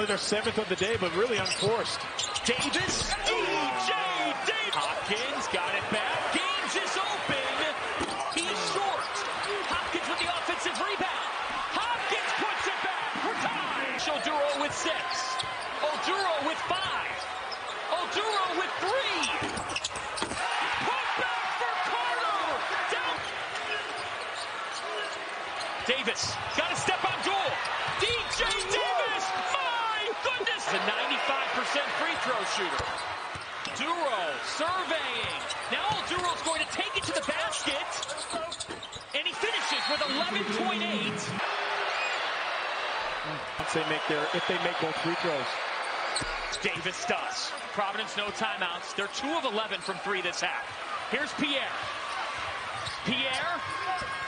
Only their seventh of the day, but really unforced. Davis, E.J. Davis. Hopkins got it back. Gaines is open. He's short. Hopkins with the offensive rebound. Hopkins puts it back for time. Oduro with six. Oduro with five. Oduro with three. Put back for Carter. Down. Davis got a step on goal. DJ Davis. Goodness. A 95% free throw shooter. Duro surveying. Now Duro's going to take it to the basket. And he finishes with 11.8. Once they make their, if they make both free throws. Davis does. Providence no timeouts. They're 2 of 11 from 3 this half. Here's Pierre. Pierre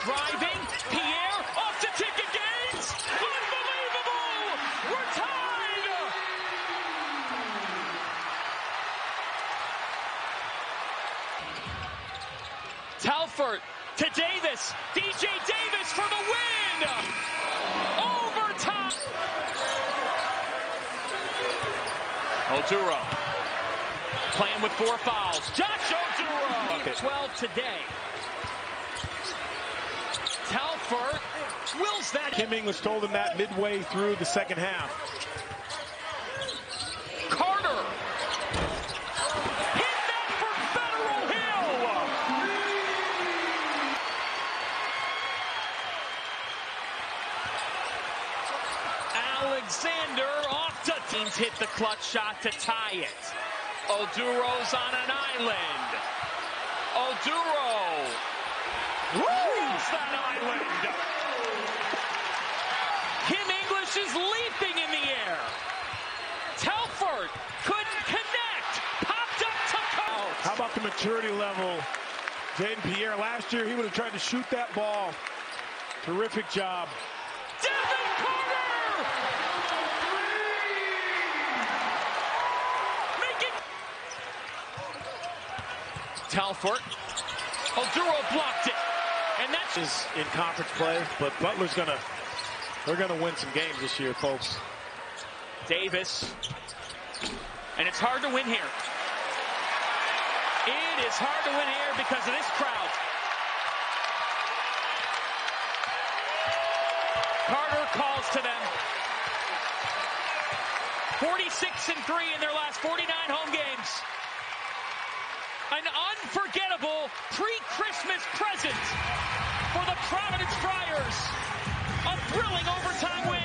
driving. Pierre off to Ticket Gaines. Unbelievable! We're tied! Telfort to Davis. DJ Davis for the win! Overtime! Oduro playing with four fouls. Josh Oduro! Okay. 12 today. Telfort wills that. Kim English told him that midway through the second half. Carter hit that for Federal Hill. Alexander off to teams hit the clutch shot to tie it. Oduro's on an island. Oduro that island. Kim English is leaping in the air. Telfort couldn't connect. Popped up to Coates. How about the maturity level? Jayden Pierre, last year he would have tried to shoot that ball. Terrific job. Devin Carter! Make it. Telfort. Oduro blocked it. And that's Is in conference play, but Butler's gonna, they're gonna win some games this year, folks. Davis. And it's hard to win here. It is hard to win here because of this crowd. Carter calls to them. 46 and 3 in their last 49 home games an unforgettable pre-Christmas present for the Providence Friars. A thrilling overtime win.